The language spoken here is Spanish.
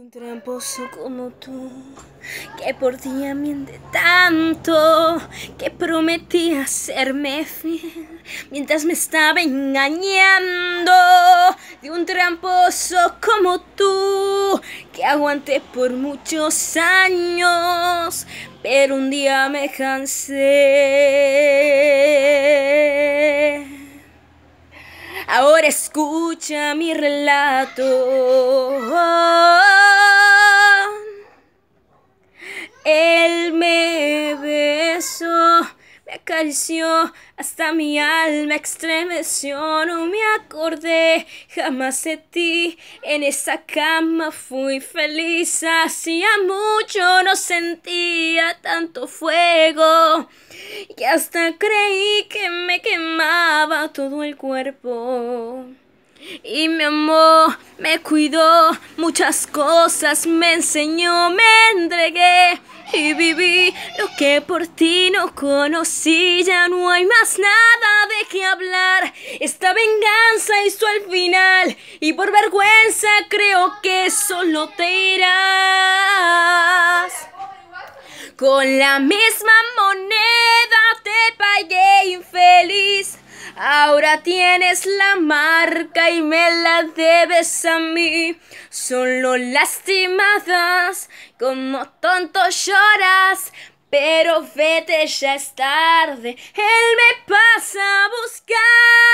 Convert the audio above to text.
un tramposo como tú, que por día miente tanto, que prometía serme fiel, mientras me estaba engañando. De un tramposo como tú, que aguanté por muchos años, pero un día me cansé. Ahora escucha mi relato. Me acarició, hasta mi alma estremeció. No me acordé jamás de ti. En esa cama fui feliz. Hacía mucho no sentía tanto fuego. Y hasta creí que me quemaba todo el cuerpo. Y me amó, me cuidó, muchas cosas me enseñó, me entregué y viví lo que por ti no conocí. Ya no hay más nada de qué hablar. Esta venganza hizo al final y por vergüenza creo que solo te irás. Con la misma moneda te pagué infeliz. Ahora tienes la marca y me la debes a mí. Solo lastimadas, como tonto lloras. Pero vete, ya es tarde. Él me pasa a buscar.